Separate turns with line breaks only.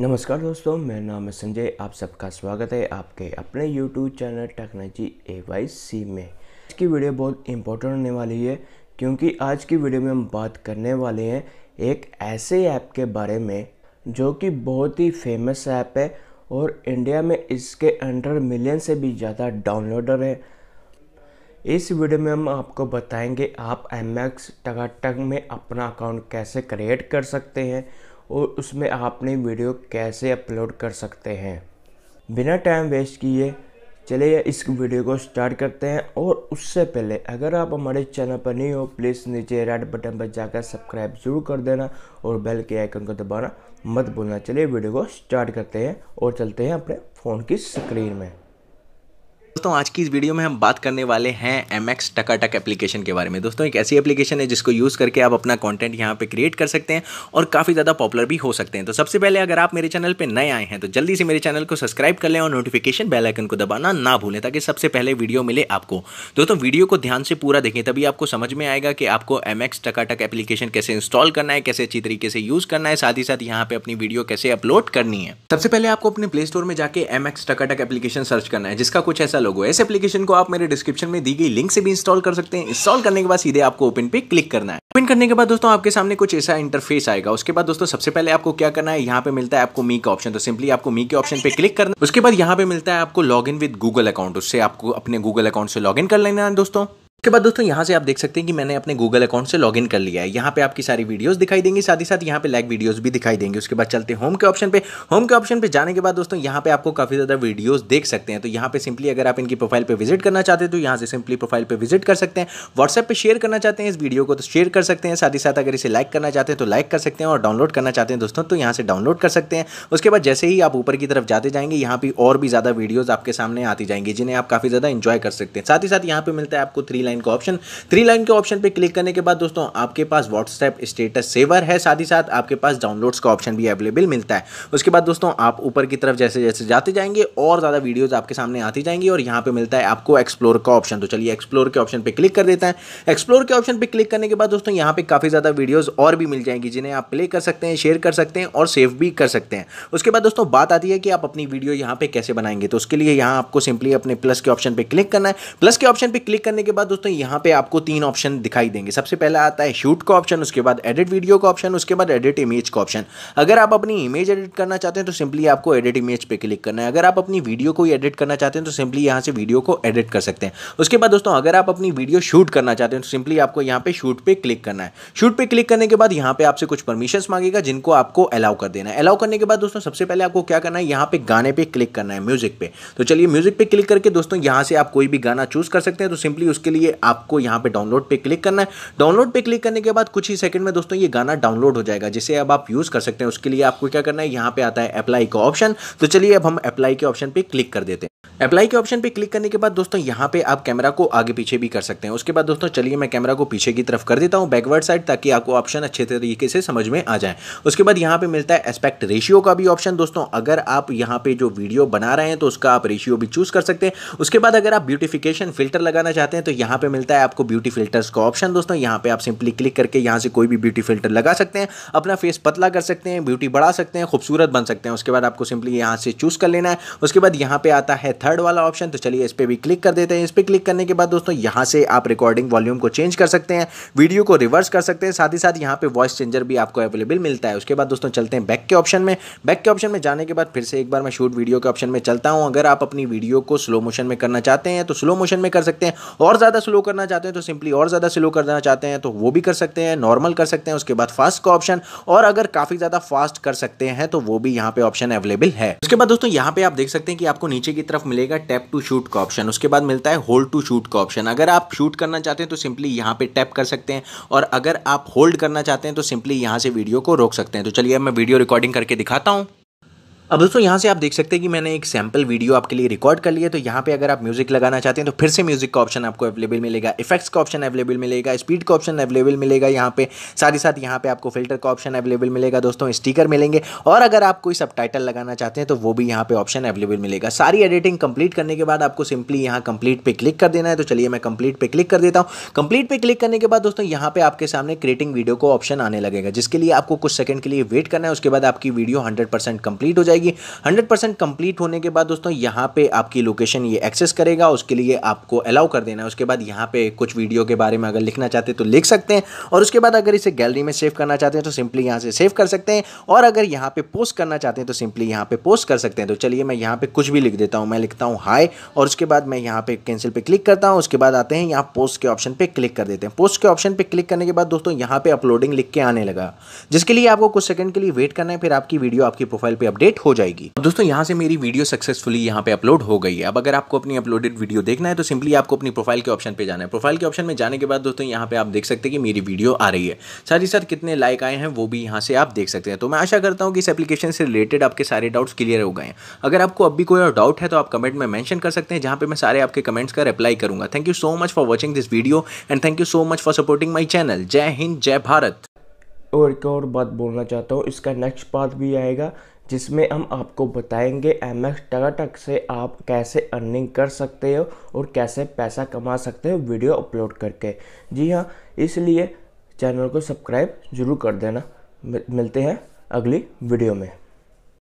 नमस्कार दोस्तों, मेरा नाम है संजय। आप सबका स्वागत है आपके अपने YouTube channel technology A Y C में। आज की वीडियो बहुत इंपॉर्टेंट होने वाली है, क्योंकि आज की वीडियो में हम बात करने वाले हैं एक ऐसे ऐप के बारे में, जो कि बहुत ही फ़ेमस ऐप है और इंडिया में इसके अंडर मिलियन से भी ज़्यादा डाउनलोडर है। इस वीडियो में हम आपको बताएँगे आप एम एक्स टकाटक में अपना अकाउंट कैसे क्रिएट कर सकते हैं और उसमें आप अपनी वीडियो कैसे अपलोड कर सकते हैं। बिना टाइम वेस्ट किए, चलिए इस वीडियो को स्टार्ट करते हैं और उससे पहले, अगर आप हमारे चैनल पर नहीं हो प्लीज़ नीचे रेड बटन पर जाकर सब्सक्राइब ज़रूर कर देना और बेल के आइकन को दबाना मत भूलना। चलिए वीडियो को स्टार्ट करते हैं और चलते हैं अपने फ़ोन की स्क्रीन में।
दोस्तों, आज की इस वीडियो में हम बात करने वाले हैं एम एक्स टकाटक एप्लीकेशन के बारे में। दोस्तों, एक ऐसी एप्लीकेशन है जिसको यूज़ करके आप अपना कंटेंट यहाँ पे क्रिएट कर सकते हैं और काफ़ी ज़्यादा पॉपुलर भी हो सकते हैं। तो सबसे पहले अगर आप मेरे चैनल पर नए आए हैं तो जल्दी से मेरे चैनल को सब्सक्राइब कर लें और नोटिफिकेशन बेल आइकन को दबाना ना भूलें, ताकि सबसे पहले वीडियो मिले आपको। दोस्तों वीडियो को ध्यान से पूरा देखें, तभी आपको समझ में आएगा कि आपको एम एक्स टकाटक एप्लीकेशन कैसे इंस्टॉल करना है, कैसे अच्छी तरीके से यूज़ करना है, साथ ही साथ यहाँ पे अपनी वीडियो कैसे अपलोड करनी है। सबसे पहले आपको अपने प्ले स्टोर में जाकर M X Takatak application search करना है, जिसका कुछ ऐसा लोगो इस एप्लीकेशन को आप मेरे डिस्क्रिप्शन में दी गई लिंक से भी इंस्टॉल कर सकते हैं। इंस्टॉल करने के बाद सीधे आपको ओपन पे क्लिक करना है। ओपन करने के बाद दोस्तों, आपके सामने कुछ ऐसा इंटरफेस आएगा। उसके बाद दोस्तों, सबसे पहले आपको क्या करना है? यहाँ पे मिलता है आपको मी का ऑप्शन तो सिंपली आपको मी के ऑप्शन पे क्लिक करना उसके बाद यहाँ पे मिलता है आपको log in with Google account उससे आपको अपने गूगल अकाउंट से लॉग इन कर लेना है दोस्तों। उसके बाद दोस्तों, यहाँ से आप देख सकते हैं कि मैंने अपने गूगल अकाउंट से लॉगिन कर लिया है। यहाँ पे आपकी सारी वीडियोस दिखाई देंगी, साथ ही साथ यहाँ पे लाइक वीडियोस भी दिखाई देंगे। उसके बाद चलते होम के ऑप्शन पे। होम के ऑप्शन पे जाने के बाद दोस्तों, यहाँ पे आपको काफ़ी ज़्यादा वीडियोस देख सकते हैं। तो यहाँ पे सिंपली अगर आप इनकी प्रोफ़ाइल पर विज़िट करना चाहते हैं तो यहाँ से सिंपली प्रोफ़ाइल पर विज़िट कर सकते हैं। व्हाट्सएप पे शेयर करना चाहते हैं इस वीडियो को तो शेयर कर सकते हैं। साथ ही साथ अगर इसे लाइक करना चाहते हैं तो लाइक कर सकते हैं और डाउनलोड करना चाहते हैं दोस्तों तो यहाँ से डाउनलोड कर सकते हैं। उसके बाद जैसे ही आप ऊपर की तरफ़ जाते जाएँगे, यहाँ पे और भी ज़्यादा वीडियोज़ आपके सामने आती जाएँगी, जिन्हें आप काफ़ी ज़्यादा इंजॉय कर सकते हैं। साथ ही साथ यहाँ पे मिलता है आपको थ्री लाइन का ऑप्शन थ्री लाइन के ऑप्शन पे क्लिक करने के बाद दोस्तों, आपके पास व्हाट्सएप स्टेटस सेवर है, साथ ही साथ आपके पास डाउनलोड्स का ऑप्शन भी अवेलेबल मिलता है। उसके बाद दोस्तों, आप ऊपर की तरफ़ जैसे जैसे जाते जाएँगे, और ज़्यादा वीडियोस आपके सामने आती जाएँगी, और यहाँ पे मिलता है आपको एक्सप्लोर का ऑप्शन तो चलिए एक्सप्लोर के ऑप्शन पर क्लिक कर देता है। एक्सप्लोर के ऑप्शन पर क्लिक करने के बाद दोस्तों, यहाँ पे काफ़ी ज़्यादा वीडियोज़ और भी मिल जाएँगी, जिन्हें आप प्ले कर सकते हैं शेयर कर सकते हैं, और सेव भी कर सकते हैं। उसके बाद दोस्तों, बात आती है कि आप अपनी वीडियो यहाँ पे कैसे बनाएँगे। तो उसके लिए यहाँ आपको सिंपली अपने प्लस के ऑप्शन पर क्लिक करना है। प्लस के ऑप्शन पर क्लिक करने के बाद यहाँ पे आपको तीन ऑप्शन दिखाई दिखाई देंगे। सबसे पहला आता है शूट का ऑप्शन उसके बाद एडिट वीडियो का ऑप्शन उसके बाद एडिट इमेज का ऑप्शन अगर आप अपनी इमेज एडिट करना चाहते हैं तो सिंपली आपको एडिट इमेज पे क्लिक करना है। अगर आप अपनी वीडियो को एडिट करना चाहते हैं तो सिंपली यहाँ से वीडियो को एडिट कर सकते हैं। उसके बाद दोस्तों, अगर आप अपनी वीडियो शूट करना चाहते हैं तो सिंपली आपको यहाँ पे शूट पे क्लिक करना है। शूट पे क्लिक करने के बाद यहाँ पे आपसे कुछ परमिशन मांगेगा, जिनको आपको अलाउ कर देना है। अलाउ करने के बाद दोस्तों, सबसे पहले आपको क्या करना है, यहाँ पे गाने पे क्लिक करना है म्यूज़िक पे। तो चलिए म्यूज़िक पे क्लिक करके दोस्तों, यहाँ से आप कोई भी गाना चूज़ कर सकते हैं। तो सिंपली उसके लिए आपको यहाँ पे डाउनलोड पे क्लिक करना है। डाउनलोड पे क्लिक करने के बाद कुछ ही सेकंड में दोस्तों ये गाना डाउनलोड हो जाएगा, जिसे अब आप यूज़ कर सकते हैं। उसके लिए आपको क्या करना है, यहाँ पे आता है अप्लाई का ऑप्शन तो चलिए अब हम अप्लाई के ऑप्शन पे क्लिक कर देते हैं। अप्लाई के ऑप्शन पे क्लिक करने के बाद दोस्तों यहाँ पे आप कैमरा को आगे पीछे भी कर सकते हैं। उसके बाद दोस्तों चलिए मैं कैमरा को पीछे की तरफ़ कर देता हूँ बैकवर्ड साइड ताकि आपको ऑप्शन अच्छे तरीके से समझ में आ जाए। उसके बाद यहाँ पे मिलता है एस्पेक्ट रेशियो का भी ऑप्शन दोस्तों अगर आप यहाँ पे जो वीडियो बना रहे हैं तो उसका आप रेशियो भी चूज़ कर सकते हैं। उसके बाद अगर आप ब्यूटिफिकेशन फ़िल्टर लगाना चाहते हैं तो यहाँ पे मिलता है आपको ब्यूटी फिल्टर्स का ऑप्शन दोस्तों, यहाँ पे आप सिंपली क्लिक करके यहाँ से कोई भी ब्यूटी फ़िल्टर लगा सकते हैं, अपना फेस पतला कर सकते हैं ब्यूटी बढ़ा सकते हैं, खूबसूरत बन सकते हैं। उसके बाद आपको सिंपली यहाँ से चूज़ कर लेना है। उसके बाद यहाँ पे आता है थर्ड वाला ऑप्शन तो चलिए इस पर भी क्लिक कर देते हैं। इस पर क्लिक करने के बाद दोस्तों, यहाँ से आप रिकॉर्डिंग वॉल्यूम को चेंज कर सकते हैं वीडियो को रिवर्स कर सकते हैं। साथ ही साथ यहाँ पे वॉइस चेंजर भी आपको अवेलेबल मिलता है। उसके बाद दोस्तों, चलते हैं बैक के ऑप्शन में। बैक के ऑप्शन में जाने के बाद फिर से एक बार मैं शूट वीडियो के ऑप्शन में चलता हूँ। अगर आप अपनी वीडियो को स्लो मोशन में करना चाहते हैं तो स्लो मोशन में कर सकते हैं। और ज़्यादा करना चाहते हैं तो सिंपली और ज़्यादा स्लो करना चाहते हैं तो वो भी कर सकते हैं नॉर्मल कर सकते हैं, उसके बाद फास्ट का ऑप्शन और अगर काफ़ी ज़्यादा फास्ट कर सकते हैं तो वो भी यहाँ पे ऑप्शन अवेलेबल है। उसके बाद दोस्तों, यहाँ पे आप देख सकते हैं कि आपको नीचे की तरफ़ मिलेगा टैप टू शूट का ऑप्शन उसके बाद मिलता है होल्ड टू शूट का ऑप्शन अगर आप शूट करना चाहते हैं तो सिंपली यहाँ पे टैप कर सकते हैं, और अगर आप होल्ड करना चाहते हैं तो सिंपली यहाँ से वीडियो को रोक सकते हैं। तो चलिए मैं वीडियो रिकॉर्डिंग करके दिखाता हूँ। अब दोस्तों, यहाँ से आप देख सकते हैं कि मैंने एक सैंपल वीडियो आपके लिए रिकॉर्ड कर लिया तो यहाँ पे अगर आप म्यूज़िक लगाना चाहते हैं तो फिर से म्यूज़िक का ऑप्शन आपको अवेलेबल मिलेगा। इफेक्ट्स का ऑप्शन अवेलेबल मिलेगा। स्पीड का ऑप्शन अवेलेबल मिलेगा यहाँ पे। साथ ही साथ यहाँ पे आपको फ़िल्टर का ऑप्शन अवेलेबल मिलेगा दोस्तों। स्टिकर मिलेंगे। और अगर आप कोई सब लगाना चाहते हैं तो वो भी यहाँ पे ऑप्शन अवेलेबल मिलेगा। सारी एडिटिंग कंप्लीट करने के बाद आपको सिंपली यहाँ कंप्लीट पे क्लिक कर देना है। तो चलिए मैं कंप्लीट पे क्लिक कर देता हूँ। कंप्लीट पे क्लिक करने के बाद दोस्तों, यहाँ पे आपके सामने क्रिएटिंग वीडियो को ऑप्शन आने लगेगा, जिसके लिए आपको कुछ सेकंड के लिए वेट करना है। उसके बाद आपकी वीडियो हंड्रेड कंप्लीट हो जाएगी। हंड्रेड परसेंट कंप्लीट होने के बाद दोस्तों यहाँ पे आपकी लोकेशन ये एक्सेस करेगा, उसके लिए आपको अलाउ कर देना है। उसके बाद यहाँ पे कुछ वीडियो के बारे में अगर लिखना चाहते हैं तो लिख सकते हैं। और उसके बाद अगर इसे गैलरी में सेव करना चाहते हैं तो सिंपली यहाँ से सेव कर सकते हैं। और अगर यहाँ पे पोस्ट करना चाहते हैं तो सिंपली यहाँ पे पोस्ट कर सकते हैं। तो चलिए मैं यहाँ पे कुछ भी लिख देता हूँ। मैं लिखता हूँ हाई और उसके बाद मैं यहाँ पे कैंसिल पे क्लिक करता हूँ। उसके बाद आते हैं, यहाँ पोस्ट के ऑप्शन पे क्लिक कर देते हैं। पोस्ट के ऑप्शन पे क्लिक करने के बाद दोस्तों यहाँ पे अपलोडिंग लिख के आने लगा। जिसके लिए आपको कुछ सेकंड के लिए वेट करना है, फिर आपकी वीडियो आपकी प्रोफ़ाइल पे अपडेट हो जाएगी। दोस्तों, यहाँ से मेरी वीडियो सक्सेसफुली यहाँ पे अपलोड हो गई है। अब अगर आपको अपनी अपलोडेड वीडियो देखना है तो सिंपली आपको अपनी प्रोफ़ाइल के ऑप्शन पे जाना है। प्रोफ़ाइल के ऑप्शन में जाने के बाद दोस्तों, यहाँ पे आप देख सकते हैं कि मेरी वीडियो आ रही है। साथ ही साथ कितने लाइक आए हैं, वो भी यहाँ से आप देख सकते हैं। तो मैं आशा करता हूँ कि इस एप्लीकेशन से रिलेटेड आपके सारे डाउट्स क्लियर हो गए हैं। अगर आपको अब भी कोई और डाउट है तो आप कमेंट में मैंशन कर सकते हैं, जहाँ पे मैं सारे आपके कमेंट्स का रिप्लाई करूँगा। Thank you so much for watching this video and thank you so much for supporting my channel जय हिंद जय भारत
और एक और बात बोलना चाहता हूँ, इसका नेक्स्ट पार्ट भी आएगा। जिसमें हम आपको बताएँगे एम एक्स टकाटक से आप कैसे अर्निंग कर सकते हो और कैसे पैसा कमा सकते हो वीडियो अपलोड करके। जी हाँ इसलिए चैनल को सब्सक्राइब ज़रूर कर देना। मिलते हैं अगली वीडियो में।